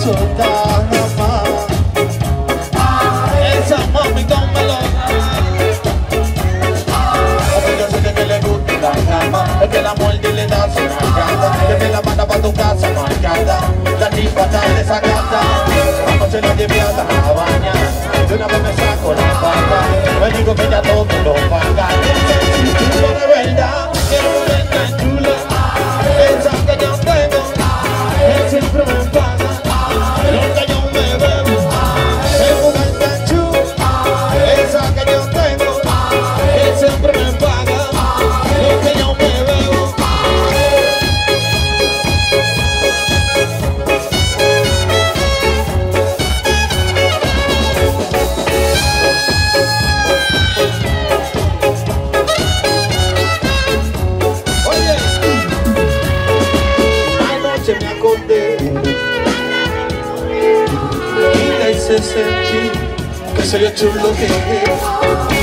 soltar más Esa mami con melón yo sé que le gusta la cama Es que la muerte le da su nalgada. Que me la manda pa' tu casa marcada La tipa está desacata Vamos se la lleve a la Habana. Y le hice sentir que soy chulo que es.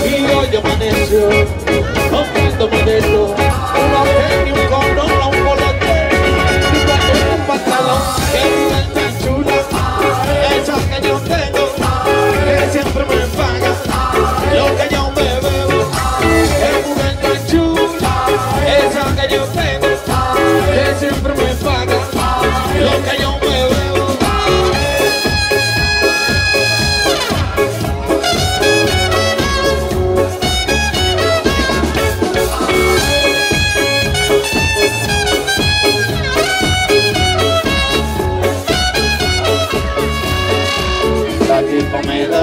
Y hoy amaneció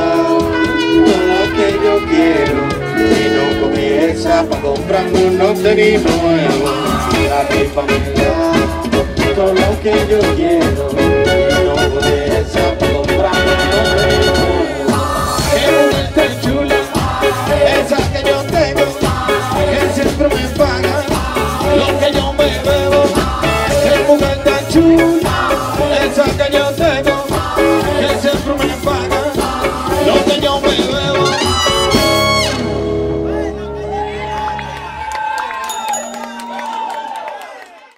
todo lo que yo quiero. Si no comienza para comprarme un tenis nuevo. Todo lo que yo quiero. Si no comienza para comprarme un tenis nuevo. Chula, esa que yo tengo, que siempre me paga lo que yo me bebo. Quiero una tan chula, esa que yo tengo.